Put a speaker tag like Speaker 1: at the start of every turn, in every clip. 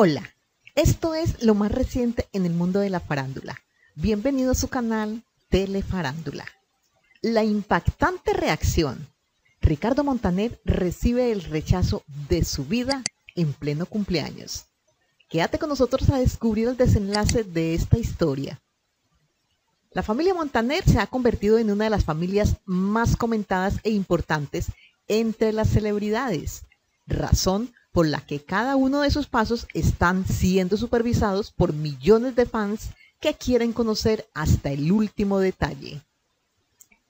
Speaker 1: Hola, esto es lo más reciente en el mundo de la farándula. Bienvenido a su canal Telefarándula. La impactante reacción. Ricardo Montaner recibe el rechazo de su vida en pleno cumpleaños. Quédate con nosotros a descubrir el desenlace de esta historia. La familia Montaner se ha convertido en una de las familias más comentadas e importantes entre las celebridades, razón por la que cada uno de sus pasos están siendo supervisados por millones de fans que quieren conocer hasta el último detalle.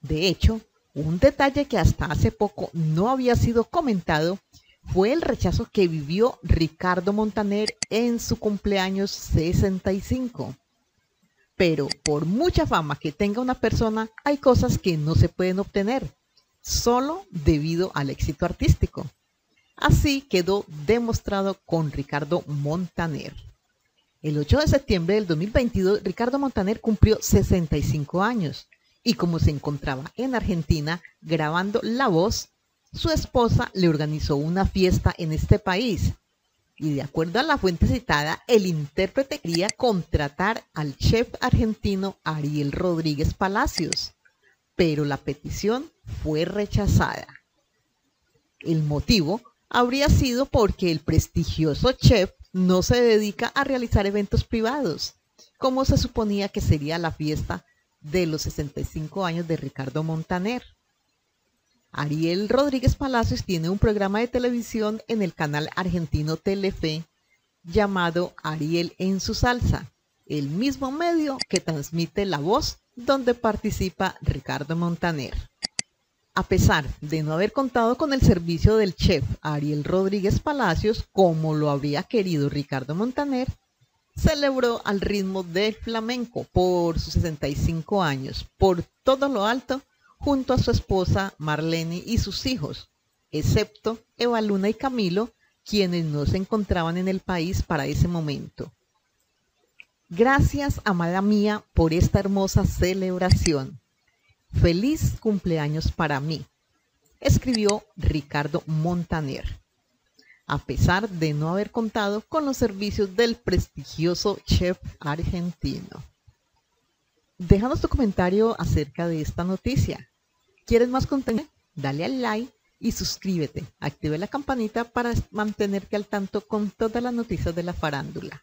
Speaker 1: De hecho, un detalle que hasta hace poco no había sido comentado fue el rechazo que vivió Ricardo Montaner en su cumpleaños 65. Pero por mucha fama que tenga una persona, hay cosas que no se pueden obtener, solo debido al éxito artístico. Así quedó demostrado con Ricardo Montaner. El 8 de septiembre del 2022, Ricardo Montaner cumplió 65 años y como se encontraba en Argentina grabando La Voz, su esposa le organizó una fiesta en este país. Y de acuerdo a la fuente citada, el intérprete quería contratar al chef argentino Ariel Rodríguez Palacios, pero la petición fue rechazada. El motivo habría sido porque el prestigioso chef no se dedica a realizar eventos privados, como se suponía que sería la fiesta de los 65 años de Ricardo Montaner. Ariel Rodríguez Palacios tiene un programa de televisión en el canal argentino Telefe llamado Ariel en su salsa, el mismo medio que transmite La Voz donde participa Ricardo Montaner. A pesar de no haber contado con el servicio del chef Ariel Rodríguez Palacios, como lo habría querido Ricardo Montaner, celebró al ritmo del flamenco por sus 65 años, por todo lo alto, junto a su esposa Marlene y sus hijos, excepto Eva Luna y Camilo, quienes no se encontraban en el país para ese momento. Gracias, amada mía, por esta hermosa celebración. Feliz cumpleaños para mí, escribió Ricardo Montaner, a pesar de no haber contado con los servicios del prestigioso chef argentino. Déjanos tu comentario acerca de esta noticia. ¿Quieres más contenido? Dale al like y suscríbete. Active la campanita para mantenerte al tanto con todas las noticias de la farándula.